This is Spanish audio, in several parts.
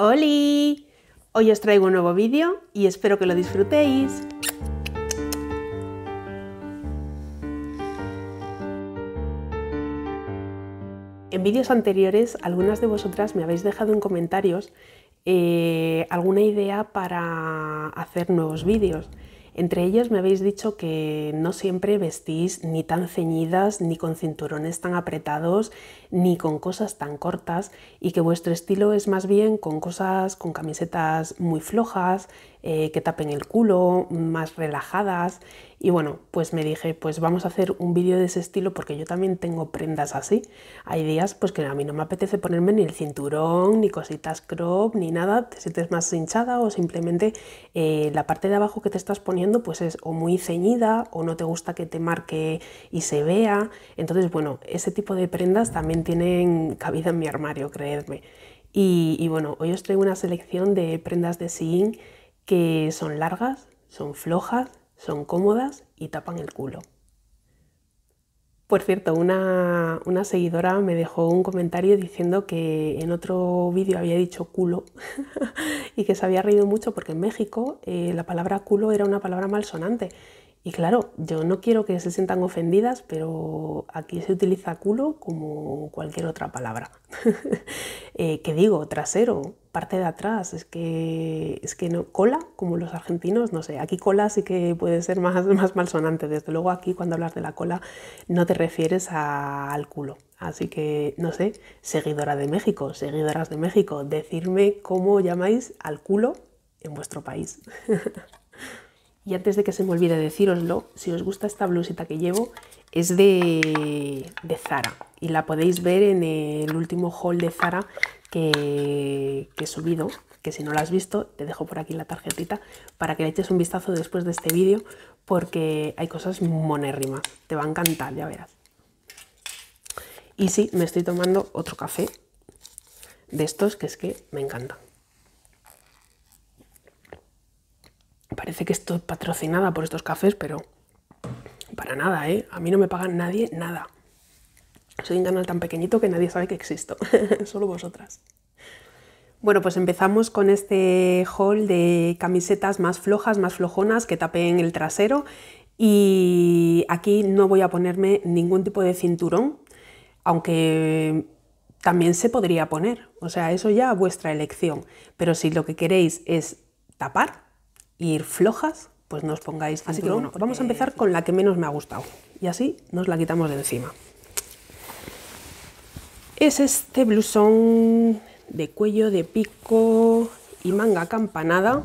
¡Holi! Hoy os traigo un nuevo vídeo y espero que lo disfrutéis. En vídeos anteriores, algunas de vosotras me habéis dejado en comentarios eh, alguna idea para hacer nuevos vídeos. Entre ellos me habéis dicho que no siempre vestís ni tan ceñidas, ni con cinturones tan apretados, ni con cosas tan cortas y que vuestro estilo es más bien con cosas, con camisetas muy flojas, eh, que tapen el culo, más relajadas. Y bueno, pues me dije, pues vamos a hacer un vídeo de ese estilo porque yo también tengo prendas así. Hay días pues que a mí no me apetece ponerme ni el cinturón, ni cositas crop, ni nada. Te sientes más hinchada o simplemente eh, la parte de abajo que te estás poniendo pues es o muy ceñida o no te gusta que te marque y se vea. Entonces, bueno, ese tipo de prendas también tienen cabida en mi armario, creedme. Y, bueno, hoy os traigo una selección de prendas de Shein que son largas, son flojas, son cómodas y tapan el culo. Por cierto, una, seguidora me dejó un comentario diciendo que en otro vídeo había dicho culo y que se había reído mucho porque en México eh, la palabra culo era una palabra malsonante y claro, yo no quiero que se sientan ofendidas, pero aquí se utiliza culo como cualquier otra palabra. eh, ¿Qué digo? Trasero, parte de atrás, es que, es que no, cola, como los argentinos, no sé, aquí cola sí que puede ser más, más malsonante. Desde luego aquí cuando hablas de la cola no te refieres al culo. Así que, no sé, seguidora de México, seguidoras de México, decirme cómo llamáis al culo en vuestro país. Y antes de que se me olvide decíroslo, si os gusta esta blusita que llevo, es de, Zara y la podéis ver en el último haul de Zara que, he subido, que si no lo has visto, te dejo por aquí la tarjetita para que le eches un vistazo después de este vídeo porque hay cosas monérrimas, te va a encantar, ya verás. Y sí, me estoy tomando otro café de estos que es que me encantan. Parece que estoy patrocinada por estos cafés, pero para nada, ¿eh? A mí no me pagan nadie nada. Soy un canal tan pequeñito que nadie sabe que existo, solo vosotras. Bueno, pues empezamos con este haul de camisetas más flojas, más flojonas, que tapen el trasero. Y aquí no voy a ponerme ningún tipo de cinturón, aunque también se podría poner. O sea, eso ya a vuestra elección. Pero si lo que queréis es tapar, ir flojas, pues no os pongáis Así que bueno, vamos a empezar con la que menos me ha gustado. Y así nos la quitamos de encima. Es este blusón de cuello de pico y manga acampanada,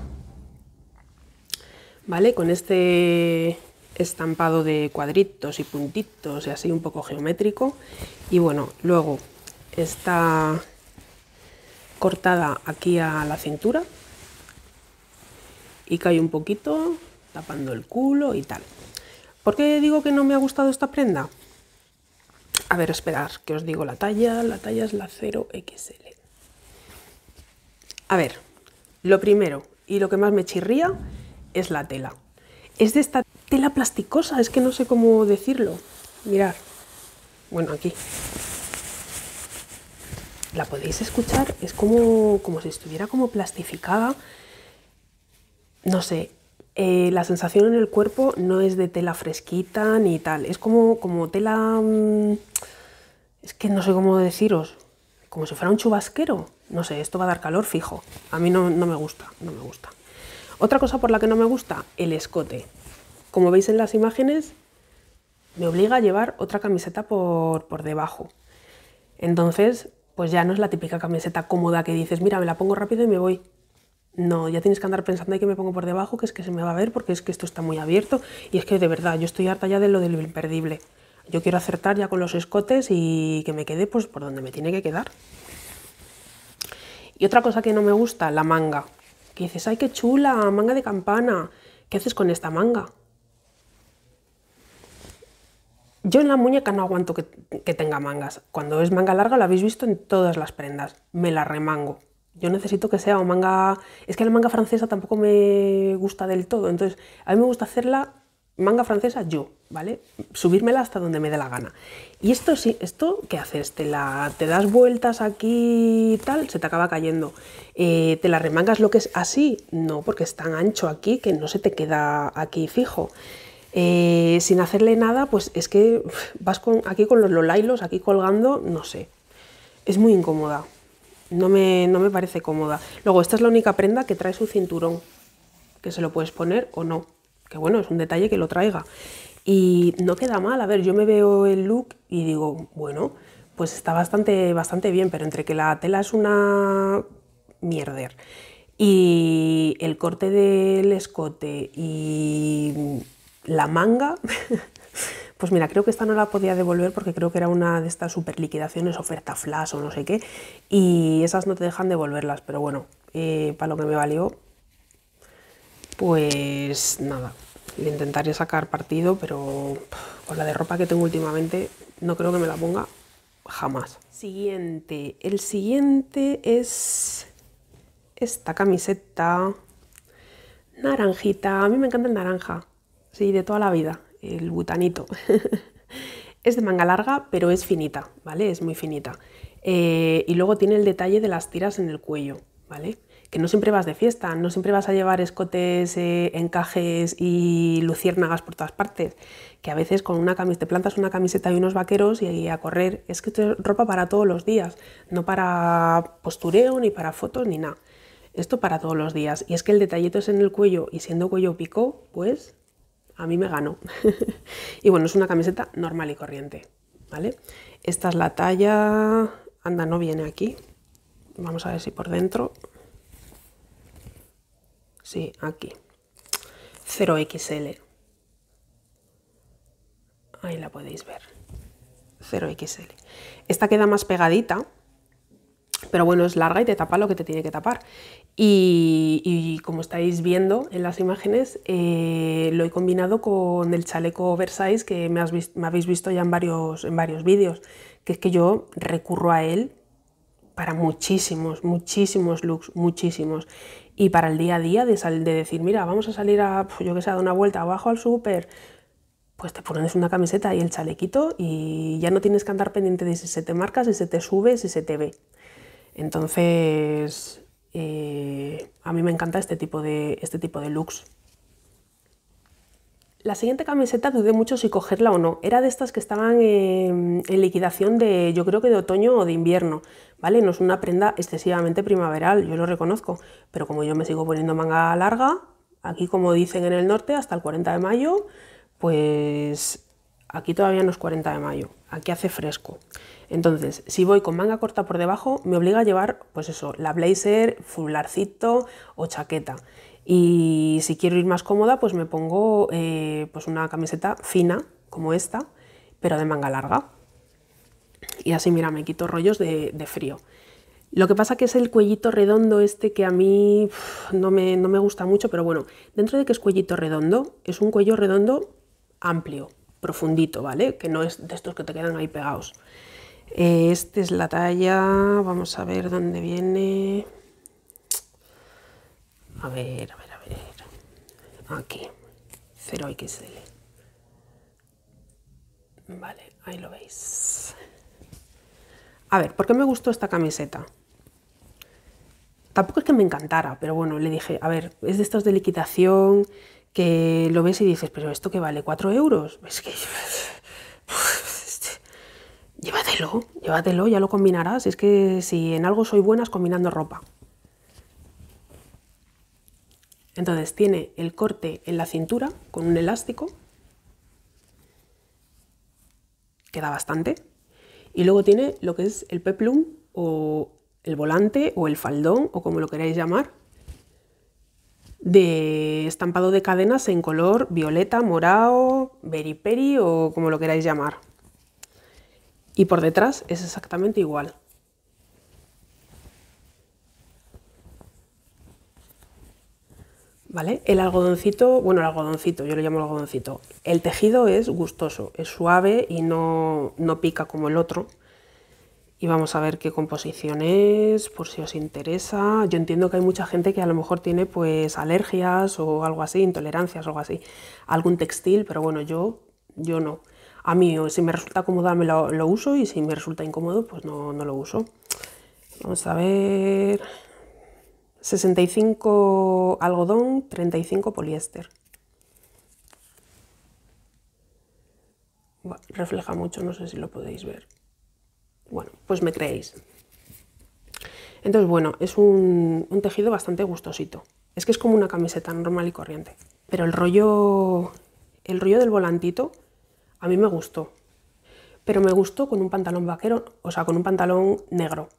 ¿vale? Con este estampado de cuadritos y puntitos y así un poco geométrico. Y bueno, luego está cortada aquí a la cintura, y cae un poquito tapando el culo y tal. ¿Por qué digo que no me ha gustado esta prenda? A ver, esperar, que os digo la talla. La talla es la 0XL. A ver, lo primero y lo que más me chirría es la tela. Es de esta tela plasticosa, es que no sé cómo decirlo. Mirad. Bueno, aquí. La podéis escuchar, es como, como si estuviera como plastificada no sé, eh, la sensación en el cuerpo no es de tela fresquita ni tal, es como, como tela... Mm, es que no sé cómo deciros, como si fuera un chubasquero. No sé, esto va a dar calor fijo. A mí no, me gusta, no me gusta. Otra cosa por la que no me gusta, el escote. Como veis en las imágenes, me obliga a llevar otra camiseta por, por debajo. Entonces, pues ya no es la típica camiseta cómoda que dices, mira, me la pongo rápido y me voy. No, ya tienes que andar pensando, que me pongo por debajo, que es que se me va a ver porque es que esto está muy abierto y es que de verdad yo estoy harta ya de lo del imperdible. Yo quiero acertar ya con los escotes y que me quede pues por donde me tiene que quedar. Y otra cosa que no me gusta, la manga. Que dices, ay, qué chula, manga de campana. ¿Qué haces con esta manga? Yo en la muñeca no aguanto que, que tenga mangas. Cuando es manga larga la habéis visto en todas las prendas. Me la remango. Yo necesito que sea un manga... Es que la manga francesa tampoco me gusta del todo, entonces a mí me gusta hacerla manga francesa yo, ¿vale? Subírmela hasta donde me dé la gana. Y esto sí, esto ¿qué haces? Te la te das vueltas aquí y tal, se te acaba cayendo. Eh, te la remangas lo que es así, no, porque es tan ancho aquí que no se te queda aquí fijo. Eh, sin hacerle nada, pues es que vas con, aquí con los lolailos, aquí colgando, no sé. Es muy incómoda. No me, no me parece cómoda. Luego, esta es la única prenda que trae su cinturón, que se lo puedes poner o no que bueno, es un detalle que lo traiga. Y no queda mal, a ver, yo me veo el look y digo, bueno, pues está bastante, bastante bien, pero entre que la tela es una mierder y el corte del escote y la manga, pues mira, creo que esta no la podía devolver porque creo que era una de estas super liquidaciones, oferta flash o no sé qué, y esas no te dejan devolverlas, pero bueno, eh, para lo que me valió, pues nada, le intentaré sacar partido, pero con la de ropa que tengo últimamente no creo que me la ponga jamás. Siguiente, el siguiente es esta camiseta naranjita, a mí me encanta el naranja, sí, de toda la vida, el butanito. es de manga larga, pero es finita, ¿vale? Es muy finita. Eh, y luego tiene el detalle de las tiras en el cuello, ¿vale? que no siempre vas de fiesta, no siempre vas a llevar escotes, eh, encajes y luciérnagas por todas partes, que a veces con una camiseta, te plantas una camiseta y unos vaqueros y a correr, es que es ropa para todos los días, no para postureo, ni para fotos, ni nada. Esto para todos los días. Y es que el detallito es en el cuello y siendo cuello pico, pues a mí me gano. y bueno, es una camiseta normal y corriente, ¿vale? Esta es la talla, anda, no viene aquí. Vamos a ver si por dentro Sí, aquí. 0XL. Ahí la podéis ver. 0XL. Esta queda más pegadita, pero bueno, es larga y te tapa lo que te tiene que tapar. Y, como estáis viendo en las imágenes, eh, lo he combinado con el chaleco oversize que me, me habéis visto ya en varios, en varios vídeos, que es que yo recurro a él para muchísimos, muchísimos looks, muchísimos. Y para el día a día de, de decir, mira, vamos a salir a, yo que sé, a dar una vuelta abajo al súper, pues te pones una camiseta y el chalequito y ya no tienes que andar pendiente de si se te marca, si se te sube, si se te ve. Entonces, eh, a mí me encanta este tipo de, este tipo de looks. La siguiente camiseta dudé mucho si cogerla o no. Era de estas que estaban en, liquidación de, yo creo que de otoño o de invierno, ¿vale? No es una prenda excesivamente primaveral, yo lo reconozco, pero como yo me sigo poniendo manga larga, aquí como dicen en el norte, hasta el 40 de mayo, pues aquí todavía no es 40 de mayo, aquí hace fresco. Entonces, si voy con manga corta por debajo, me obliga a llevar, pues eso, la blazer, fularcito o chaqueta. Y si quiero ir más cómoda, pues me pongo eh, pues una camiseta fina, como esta, pero de manga larga. Y así, mira, me quito rollos de, frío. Lo que pasa que es el cuellito redondo este que a mí no, me, no me gusta mucho, pero bueno, dentro de que es cuellito redondo, es un cuello redondo amplio, profundito, ¿vale? Que no es de estos que te quedan ahí pegados. Eh, este es la talla, vamos a ver dónde viene. A ver, a ver, a ver. Aquí, 0XL. Vale, ahí lo veis. A ver, ¿por qué me gustó esta camiseta? Tampoco es que me encantara, pero bueno, le dije, a ver, es de estos de liquidación que lo ves y dices, pero ¿esto qué vale? ¿4 euros? Es que... Llévatelo, llévatelo, ya lo combinarás. Es que si en algo soy buena es combinando ropa. Entonces tiene el corte en la cintura con un elástico, queda bastante, y luego tiene lo que es el peplum o el volante o el faldón o como lo queráis llamar, de estampado de cadenas en color violeta, morado, beriperi o como lo queráis llamar. Y por detrás es exactamente igual. ¿Vale? El algodoncito, bueno, el algodoncito, yo lo llamo algodoncito. El tejido es gustoso, es suave y no, pica como el otro. Y vamos a ver qué composición es, por si os interesa. Yo entiendo que hay mucha gente que a lo mejor tiene pues alergias o algo así, intolerancias o algo así, algún textil, pero bueno, yo, yo no. A mí, si me resulta cómoda, me lo, lo uso y si me resulta incómodo, pues no, no lo uso. Vamos a ver. 65 algodón, 35 poliéster. refleja mucho, no sé si lo podéis ver. Bueno, pues me creéis. Entonces, bueno, es un, tejido bastante gustosito. Es que es como una camiseta normal y corriente. Pero el rollo, el rollo del volantito a mí me gustó. Pero me gustó con un pantalón vaquero, o sea, con un pantalón negro.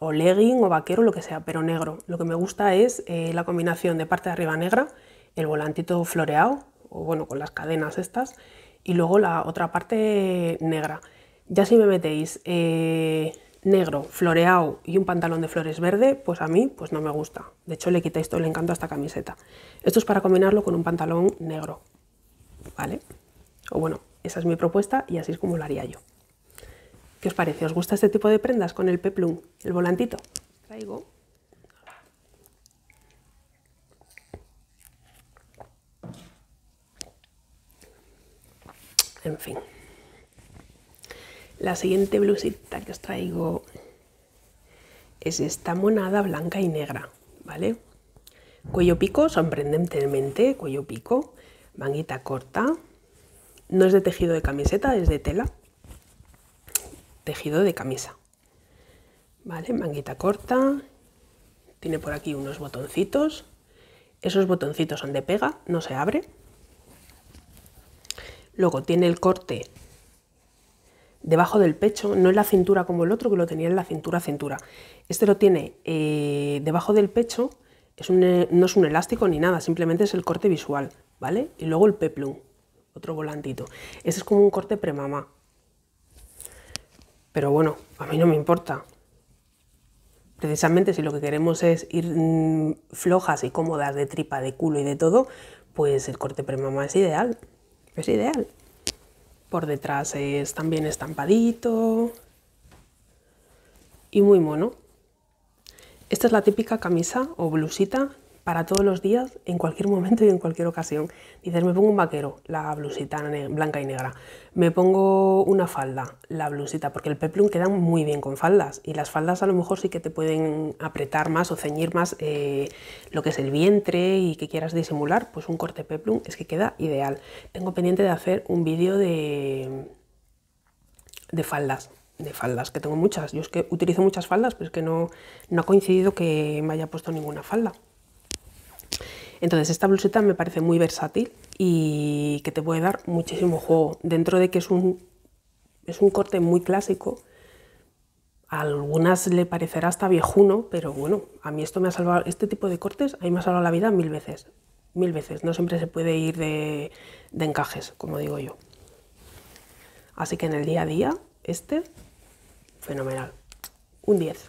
O legging o vaquero, lo que sea, pero negro. Lo que me gusta es eh, la combinación de parte de arriba negra, el volantito floreado, o bueno, con las cadenas estas, y luego la otra parte negra. Ya si me metéis eh, negro, floreado y un pantalón de flores verde, pues a mí pues no me gusta. De hecho le quitáis todo el encanto a esta camiseta. Esto es para combinarlo con un pantalón negro, ¿vale? O bueno, esa es mi propuesta y así es como lo haría yo. ¿Qué os parece? ¿Os gusta este tipo de prendas con el peplum, el volantito? Traigo en fin. La siguiente blusita que os traigo es esta monada blanca y negra, ¿vale? Cuello pico, sorprendentemente, cuello pico, manguita corta, no es de tejido de camiseta, es de tela, tejido de camisa, ¿vale? Manguita corta, tiene por aquí unos botoncitos, esos botoncitos son de pega, no se abre. Luego tiene el corte debajo del pecho, no en la cintura como el otro que lo tenía en la cintura cintura. Este lo tiene eh, debajo del pecho, es eh, no es un elástico ni nada, simplemente es el corte visual, ¿vale? Y luego el peplum, otro volantito. Este es como un corte premamá. Pero bueno, a mí no me importa. Precisamente si lo que queremos es ir mm, flojas y cómodas de tripa, de culo y de todo, pues el corte premamá es ideal. Es ideal. Por detrás es también estampadito y muy mono. Esta es la típica camisa o blusita para todos los días, en cualquier momento y en cualquier ocasión. Dices, me pongo un vaquero, la blusita blanca y negra. Me pongo una falda, la blusita, porque el peplum queda muy bien con faldas. Y las faldas a lo mejor sí que te pueden apretar más o ceñir más eh, lo que es el vientre y que quieras disimular. Pues un corte peplum es que queda ideal. Tengo pendiente de hacer un vídeo de, de faldas de faldas, que tengo muchas. Yo es que utilizo muchas faldas, pero es que no, no ha coincidido que me haya puesto ninguna falda. Entonces esta bluseta me parece muy versátil y que te puede dar muchísimo juego. Dentro de que es un, es un corte muy clásico, a algunas le parecerá hasta viejuno, pero bueno, a mí esto me ha salvado, este tipo de cortes a mí me ha salvado la vida mil veces, mil veces. No siempre se puede ir de, de encajes, como digo yo. Así que en el día a día, este, fenomenal. Un 10.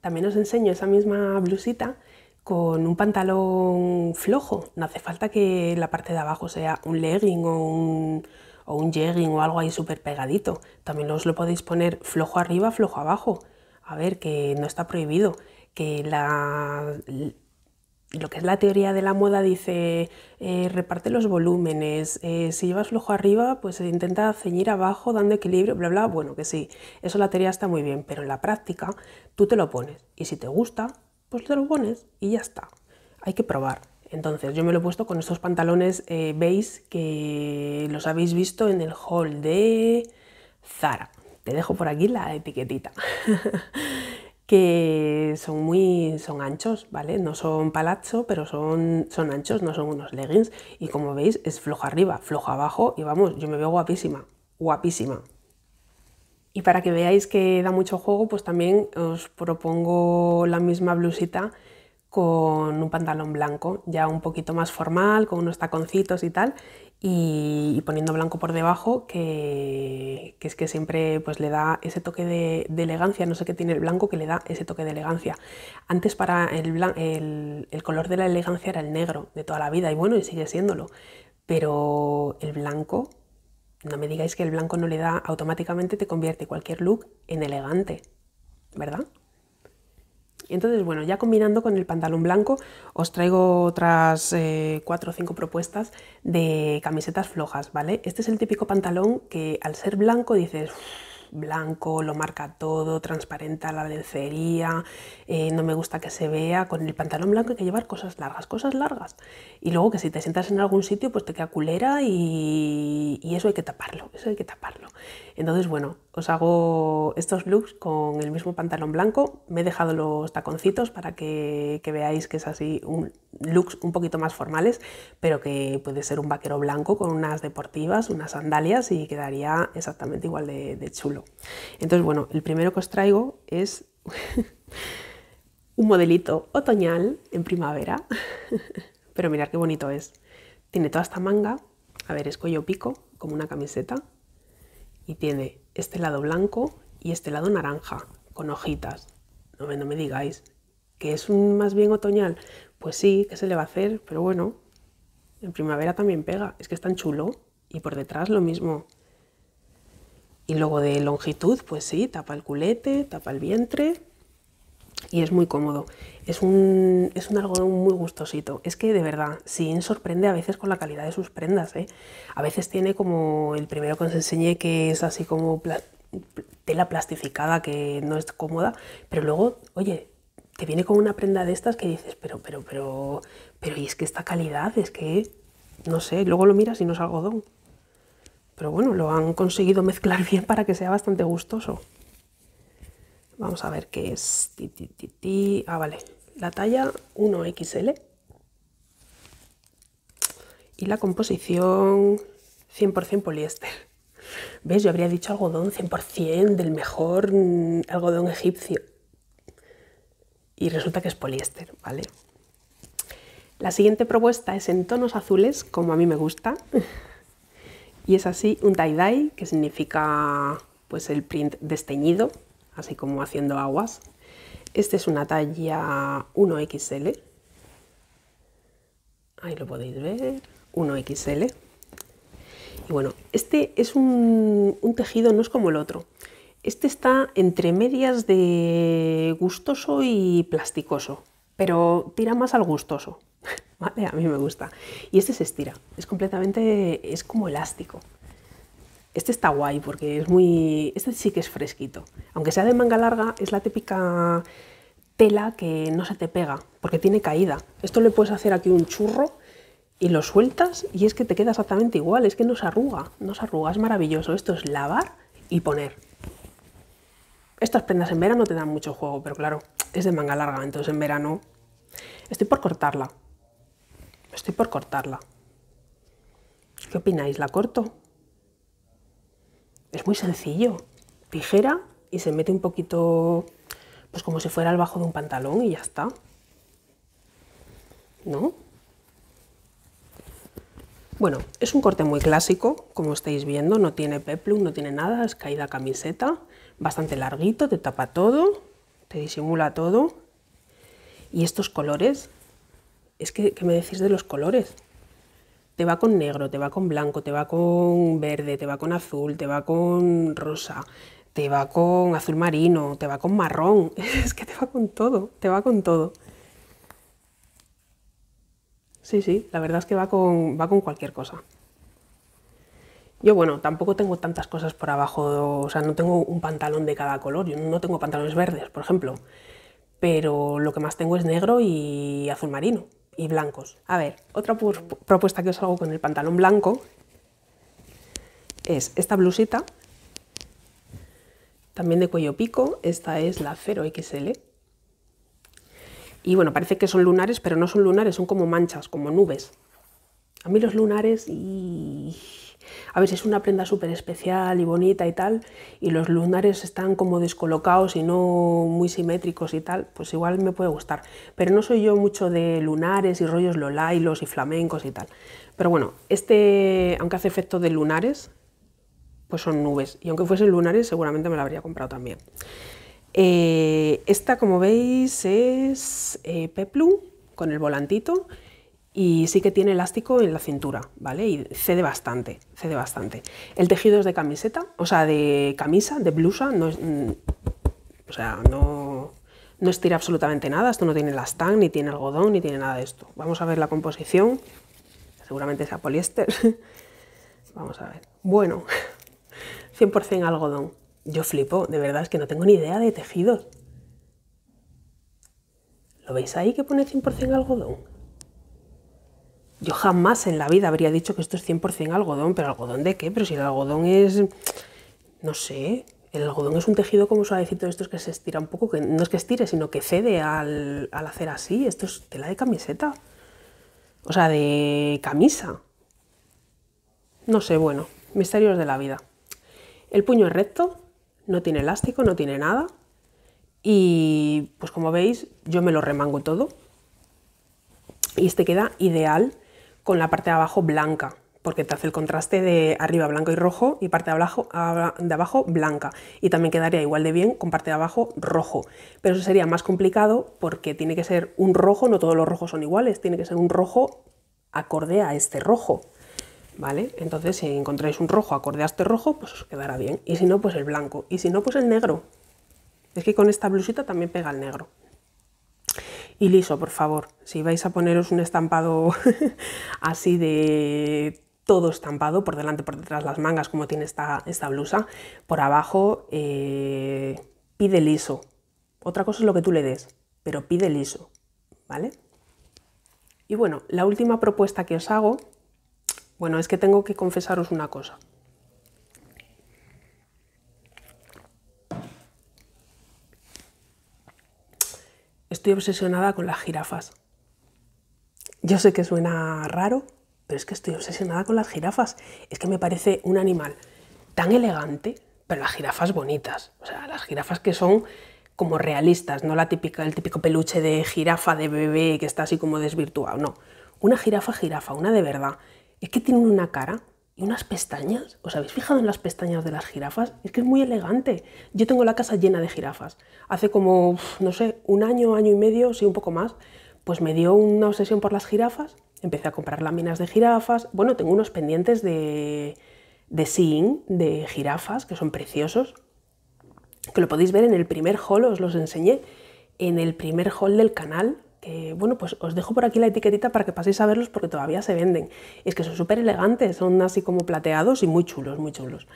También os enseño esa misma blusita con un pantalón flojo. No hace falta que la parte de abajo sea un legging o un, o un jegging o algo ahí súper pegadito. También os lo podéis poner flojo arriba, flojo abajo. A ver, que no está prohibido. Que la, lo que es la teoría de la moda dice eh, reparte los volúmenes, eh, si llevas flojo arriba, pues intenta ceñir abajo dando equilibrio, bla, bla. Bueno, que sí, eso la teoría está muy bien, pero en la práctica tú te lo pones y si te gusta, pues te lo pones y ya está. Hay que probar. Entonces yo me lo he puesto con estos pantalones eh, beige que los habéis visto en el haul de Zara. Te dejo por aquí la etiquetita. que son muy son anchos, ¿vale? No son palazzo, pero son, son anchos, no son unos leggings. Y como veis, es flojo arriba, flojo abajo y vamos, yo me veo guapísima, guapísima. Y para que veáis que da mucho juego, pues también os propongo la misma blusita con un pantalón blanco, ya un poquito más formal, con unos taconcitos y tal, y, poniendo blanco por debajo, que, es que siempre pues, le da ese toque de, elegancia, no sé qué tiene el blanco que le da ese toque de elegancia. Antes para el, el, el color de la elegancia era el negro de toda la vida, y bueno, y sigue siéndolo, pero el blanco no me digáis que el blanco no le da, automáticamente te convierte cualquier look en elegante, ¿verdad? Entonces, bueno, ya combinando con el pantalón blanco, os traigo otras eh, cuatro o cinco propuestas de camisetas flojas, ¿vale? Este es el típico pantalón que al ser blanco dices, blanco, lo marca todo, transparenta la lencería, eh, no me gusta que se vea. Con el pantalón blanco hay que llevar cosas largas, cosas largas. Y luego que si te sientas en algún sitio, pues te queda culera y, eso hay que taparlo, eso hay que taparlo. Entonces, bueno, os hago estos looks con el mismo pantalón blanco. Me he dejado los taconcitos para que, veáis que es así, un, looks un poquito más formales, pero que puede ser un vaquero blanco con unas deportivas, unas sandalias y quedaría exactamente igual de chulo. Entonces, bueno, el primero que os traigo es un modelito otoñal en primavera, pero mirad qué bonito es. Tiene toda esta manga, a ver, es cuello pico, como una camiseta, y tiene este lado blanco y este lado naranja, con hojitas. No me, no me digáis, que es un más bien otoñal. Pues sí, ¿qué se le va a hacer? Pero bueno, en primavera también pega, es que es tan chulo. Y por detrás lo mismo, y luego de longitud, pues sí, tapa el culete, tapa el vientre y es muy cómodo. Es un, es un algodón muy gustosito. Es que de verdad, sí sorprende a veces con la calidad de sus prendas. ¿eh? A veces tiene como el primero que os enseñé que es así como tela plastificada que no es cómoda, pero luego, oye, te viene con una prenda de estas que dices, pero, pero, pero, pero, y es que esta calidad, es que, no sé, luego lo miras y no es algodón. Pero bueno, lo han conseguido mezclar bien para que sea bastante gustoso. Vamos a ver qué es. Ah, vale. La talla 1XL. Y la composición 100% poliéster. ¿Ves? Yo habría dicho algodón 100% del mejor mm, algodón egipcio. Y resulta que es poliéster, ¿vale? La siguiente propuesta es en tonos azules, como a mí me gusta. Y es así un tie-dye, que significa pues el print desteñido, así como haciendo aguas. Este es una talla 1XL. Ahí lo podéis ver, 1XL. Y bueno, este es un, tejido, no es como el otro. Este está entre medias de gustoso y plasticoso, pero tira más al gustoso. A mí me gusta. Y este se estira, es completamente, es como elástico. Este está guay porque es muy, este sí que es fresquito. Aunque sea de manga larga, es la típica tela que no se te pega porque tiene caída. Esto le puedes hacer aquí un churro y lo sueltas y es que te queda exactamente igual, es que no se arruga, no se arruga, es maravilloso. Esto es lavar y poner. Estas prendas en verano te dan mucho juego, pero claro, es de manga larga, entonces en verano estoy por cortarla. Estoy por cortarla. ¿Qué opináis? ¿La corto? Es muy sencillo. Tijera y se mete un poquito, pues como si fuera al bajo de un pantalón y ya está. ¿No? Bueno, es un corte muy clásico, como estáis viendo, no tiene peplum, no tiene nada, es caída camiseta, bastante larguito, te tapa todo, te disimula todo. Y estos colores es que, ¿qué me decís de los colores? Te va con negro, te va con blanco, te va con verde, te va con azul, te va con rosa, te va con azul marino, te va con marrón. Es que te va con todo, te va con todo. Sí, sí, la verdad es que va con, va con cualquier cosa. Yo, bueno, tampoco tengo tantas cosas por abajo, o sea, no tengo un pantalón de cada color, yo no tengo pantalones verdes, por ejemplo, pero lo que más tengo es negro y azul marino y blancos. A ver, otra propuesta que os hago con el pantalón blanco es esta blusita, también de cuello pico, esta es la 0XL. Y bueno, parece que son lunares, pero no son lunares, son como manchas, como nubes. A mí los lunares y a ver es una prenda súper especial y bonita y tal, y los lunares están como descolocados y no muy simétricos y tal, pues igual me puede gustar. Pero no soy yo mucho de lunares y rollos lolailos y flamencos y tal. Pero bueno, este, aunque hace efecto de lunares, pues son nubes. Y aunque fuesen lunares, seguramente me la habría comprado también. Eh, esta, como veis, es eh, Peplum con el volantito y sí que tiene elástico en la cintura, ¿vale? Y cede bastante, cede bastante. El tejido es de camiseta, o sea, de camisa, de blusa, no es, mm, o sea, no, no estira absolutamente nada, esto no tiene elastán, ni tiene algodón, ni tiene nada de esto. Vamos a ver la composición, seguramente sea poliéster. Vamos a ver. Bueno, 100% algodón. Yo flipo, de verdad es que no tengo ni idea de tejidos. ¿Lo veis ahí que pone 100% algodón? Yo jamás en la vida habría dicho que esto es 100% algodón, pero ¿algodón de qué? Pero si el algodón es, no sé, el algodón es un tejido como suavecito de estos que se estira un poco, que no es que estire, sino que cede al, al hacer así. Esto es tela de camiseta. O sea, de camisa. No sé, bueno, misterios de la vida. El puño es recto, no tiene elástico, no tiene nada. Y pues como veis, yo me lo remango todo. Y este queda ideal con la parte de abajo blanca, porque te hace el contraste de arriba blanco y rojo y parte de abajo, de abajo blanca. Y también quedaría igual de bien con parte de abajo rojo. Pero eso sería más complicado porque tiene que ser un rojo, no todos los rojos son iguales, tiene que ser un rojo acorde a este rojo. ¿Vale? Entonces si encontráis un rojo acorde a este rojo, pues os quedará bien. Y si no, pues el blanco. Y si no, pues el negro. Es que con esta blusita también pega el negro y liso, por favor. Si vais a poneros un estampado así de todo estampado, por delante, por detrás las mangas, como tiene esta, blusa, por abajo eh, pide liso. Otra cosa es lo que tú le des, pero pide liso, ¿vale? Y bueno, la última propuesta que os hago, bueno, es que tengo que confesaros una cosa. Estoy obsesionada con las jirafas. Yo sé que suena raro, pero es que estoy obsesionada con las jirafas. Es que me parece un animal tan elegante, pero las jirafas bonitas. O sea, las jirafas que son como realistas, no la típica, el típico peluche de jirafa de bebé que está así como desvirtuado. No, una jirafa jirafa, una de verdad. Es que tienen una cara y unas pestañas. ¿Os habéis fijado en las pestañas de las jirafas? Es que es muy elegante. Yo tengo la casa llena de jirafas. Hace como, no sé, un año, año y medio, sí, un poco más, pues me dio una obsesión por las jirafas. Empecé a comprar láminas de jirafas. Bueno, tengo unos pendientes de, de Seeing, de jirafas, que son preciosos. Que lo podéis ver en el primer haul, os los enseñé. En el primer haul del canal, bueno, pues os dejo por aquí la etiquetita para que paséis a verlos porque todavía se venden. Es que son súper elegantes, son así como plateados y muy chulos, muy chulos.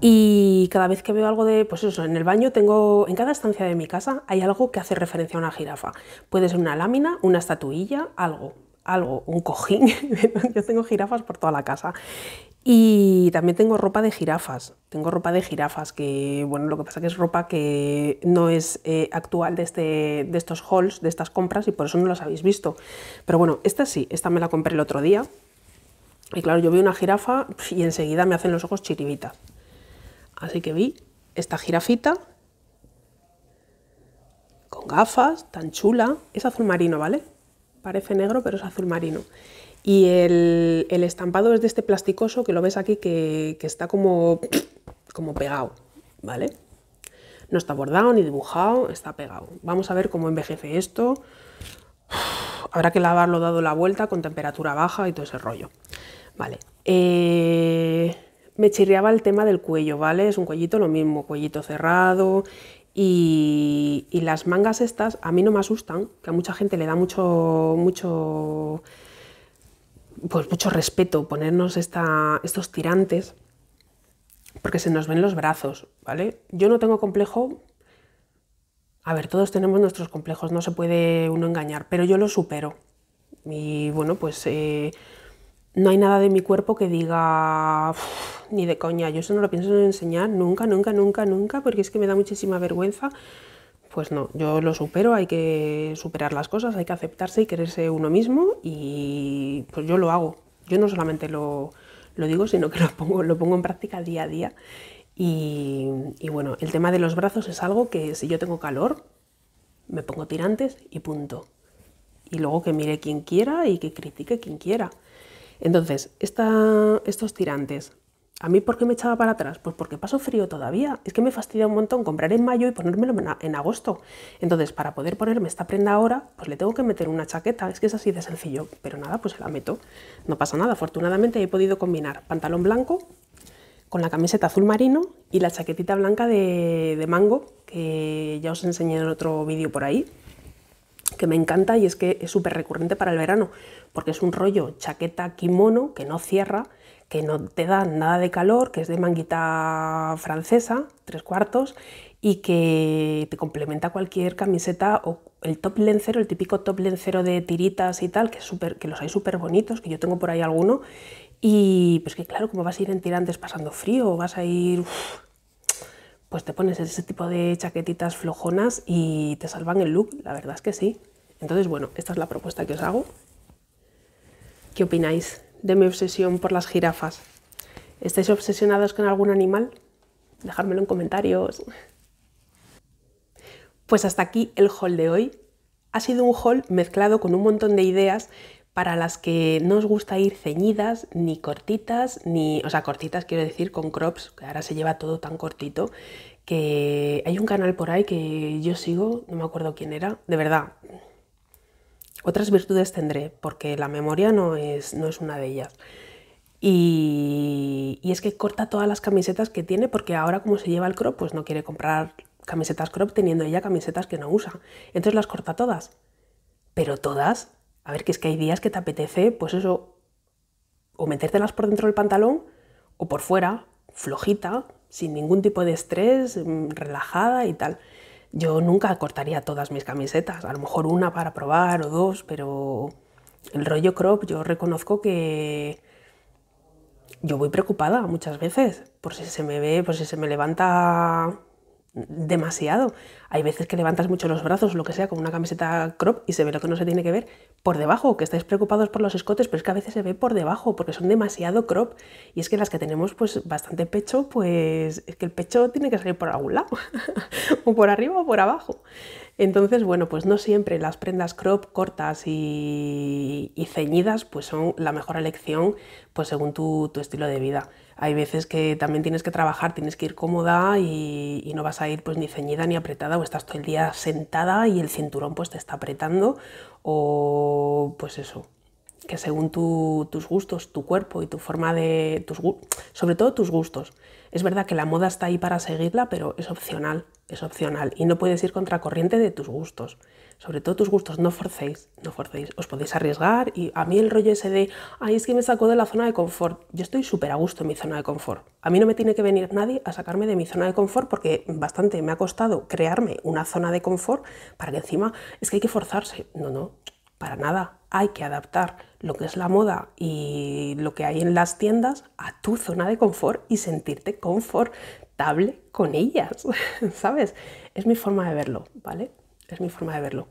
Y cada vez que veo algo de, pues eso, en el baño tengo, en cada estancia de mi casa hay algo que hace referencia a una jirafa. Puede ser una lámina, una estatuilla, algo, algo, un cojín. Yo tengo jirafas por toda la casa. Y también tengo ropa de jirafas. Tengo ropa de jirafas que, bueno, lo que pasa que es ropa que no es eh, actual de, este, de estos hauls, de estas compras, y por eso no las habéis visto. Pero bueno, esta sí, esta me la compré el otro día. Y claro, yo vi una jirafa y enseguida me hacen los ojos chiribitas. Así que vi esta jirafita con gafas, tan chula. Es azul marino, ¿vale? Parece negro, pero es azul marino. Y el, estampado es de este plasticoso que lo ves aquí que, está como, como pegado, ¿vale? No está bordado ni dibujado, está pegado. Vamos a ver cómo envejece esto. Habrá que lavarlo dado la vuelta con temperatura baja y todo ese rollo. Vale. Eh, me chirriaba el tema del cuello, ¿vale? Es un cuellito lo mismo, cuellito cerrado. Y, las mangas estas a mí no me asustan, que a mucha gente le da mucho, mucho pues mucho respeto ponernos estos tirantes porque se nos ven los brazos, ¿vale? Yo no tengo complejo, a ver, todos tenemos nuestros complejos, no se puede uno engañar, pero yo lo supero. Y bueno, pues eh, no hay nada de mi cuerpo que diga, ni de coña, yo eso no lo pienso enseñar nunca, nunca, nunca, nunca, porque es que me da muchísima vergüenza pues no, yo lo supero, hay que superar las cosas, hay que aceptarse y quererse uno mismo y pues yo lo hago. Yo no solamente lo, digo, sino que lo pongo, lo pongo en práctica día a día. Y, y, bueno, el tema de los brazos es algo que si yo tengo calor, me pongo tirantes y punto. Y luego que mire quien quiera y que critique quien quiera. Entonces, estos tirantes ¿A mí por qué me echaba para atrás? Pues porque paso frío todavía. Es que me fastidia un montón comprar en mayo y ponérmelo en agosto. Entonces, para poder ponerme esta prenda ahora, pues le tengo que meter una chaqueta. Es que es así de sencillo. Pero nada, pues se la meto. No pasa nada. Afortunadamente he podido combinar pantalón blanco con la camiseta azul marino y la chaquetita blanca de, de mango, que ya os enseñé en otro vídeo por ahí que me encanta y es que es súper recurrente para el verano, porque es un rollo chaqueta kimono que no cierra, que no te da nada de calor, que es de manguita francesa, tres cuartos, y que te complementa cualquier camiseta o el top lencero, el típico top lencero de tiritas y tal, que, es que los hay súper bonitos, que yo tengo por ahí alguno, y pues que claro, como vas a ir en tirantes pasando frío, vas a ir... pues te pones ese tipo de chaquetitas flojonas y te salvan el look, la verdad es que sí. Entonces, bueno, esta es la propuesta que os hago. ¿Qué opináis? de mi obsesión por las jirafas. ¿Estáis obsesionados con algún animal? Dejármelo en comentarios. Pues hasta aquí el haul de hoy. Ha sido un haul mezclado con un montón de ideas para las que no os gusta ir ceñidas, ni cortitas, ni. O sea, cortitas quiero decir con crops, que ahora se lleva todo tan cortito, que hay un canal por ahí que yo sigo, no me acuerdo quién era, de verdad, otras virtudes tendré, porque la memoria no es, no es una de ellas. Y, es que corta todas las camisetas que tiene, porque ahora como se lleva el crop, pues no quiere comprar camisetas crop teniendo ella camisetas que no usa. Entonces las corta todas. Pero todas, a ver, que es que hay días que te apetece, pues eso, o metértelas por dentro del pantalón o por fuera, flojita, sin ningún tipo de estrés, mm, relajada y tal. Yo nunca cortaría todas mis camisetas, a lo mejor una para probar o dos, pero el rollo crop yo reconozco que yo voy preocupada muchas veces por si se me ve, por si se me levanta demasiado. Hay veces que levantas mucho los brazos, lo que sea, con una camiseta crop y se ve lo que no se tiene que ver por debajo, que estáis preocupados por los escotes, pero es que a veces se ve por debajo porque son demasiado crop. Y es que las que tenemos pues bastante pecho, pues es que el pecho tiene que salir por algún lado, o por arriba o por abajo. Entonces, bueno, pues no siempre las prendas crop cortas y, ceñidas pues son la mejor elección pues según tu, estilo de vida. Hay veces que también tienes que trabajar, tienes que ir cómoda y, no vas a ir pues ni ceñida ni apretada o estás todo el día sentada y el cinturón pues te está apretando o pues eso, que según tus gustos, tu cuerpo y tu forma de... Tus, sobre todo tus gustos. Es verdad que la moda está ahí para seguirla, pero es opcional, es opcional y no puedes ir contracorriente de tus gustos. Sobre todo tus gustos, no forcéis, no forcéis. Os podéis arriesgar y a mí el rollo ese de, ay, es que me sacó de la zona de confort. Yo estoy súper a gusto en mi zona de confort. A mí no me tiene que venir nadie a sacarme de mi zona de confort porque bastante me ha costado crearme una zona de confort para que encima es que hay que forzarse. No, no, para nada. Hay que adaptar lo que es la moda y lo que hay en las tiendas a tu zona de confort y sentirte confortable con ellas, ¿sabes? Es mi forma de verlo, ¿vale? Es mi forma de verlo.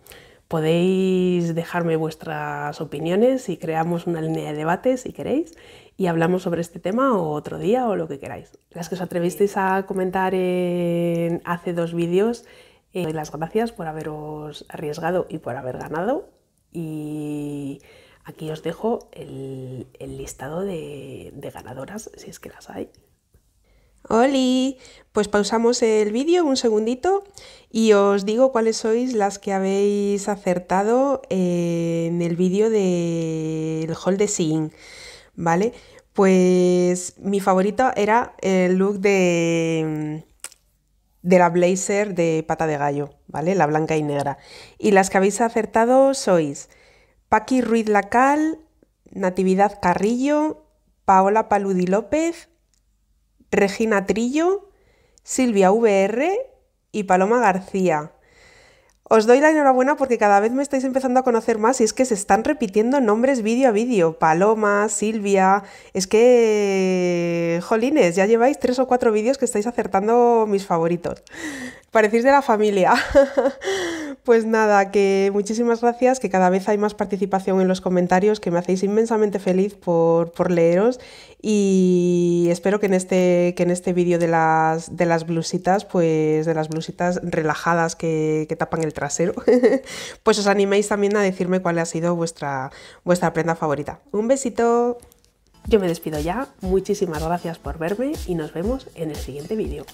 Podéis dejarme vuestras opiniones y creamos una línea de debate si queréis y hablamos sobre este tema o otro día o lo que queráis. Las que os atrevisteis a comentar en hace dos vídeos, eh, doy las gracias por haberos arriesgado y por haber ganado y aquí os dejo el, listado de, ganadoras, si es que las hay. ¡Holi! Pues pausamos el vídeo un segundito y os digo cuáles sois las que habéis acertado en el vídeo del hall de Seeing, ¿vale? Pues mi favorito era el look de de la blazer de pata de gallo, ¿vale? La blanca y negra. Y las que habéis acertado sois Paqui Ruiz Lacal, Natividad Carrillo, Paola Paludi López, Regina Trillo, Silvia VR y Paloma García. Os doy la enhorabuena porque cada vez me estáis empezando a conocer más y es que se están repitiendo nombres vídeo a vídeo. Paloma, Silvia. Es que, jolines, ya lleváis tres o cuatro vídeos que estáis acertando mis favoritos. Parecéis de la familia. Pues nada, que muchísimas gracias, que cada vez hay más participación en los comentarios, que me hacéis inmensamente feliz por, leeros y espero que en este, que en este vídeo de las, de las blusitas, pues de las blusitas relajadas que, que tapan el trasero, pues os animéis también a decirme cuál ha sido vuestra, vuestra prenda favorita. Un besito. Yo me despido ya, muchísimas gracias por verme y nos vemos en el siguiente vídeo.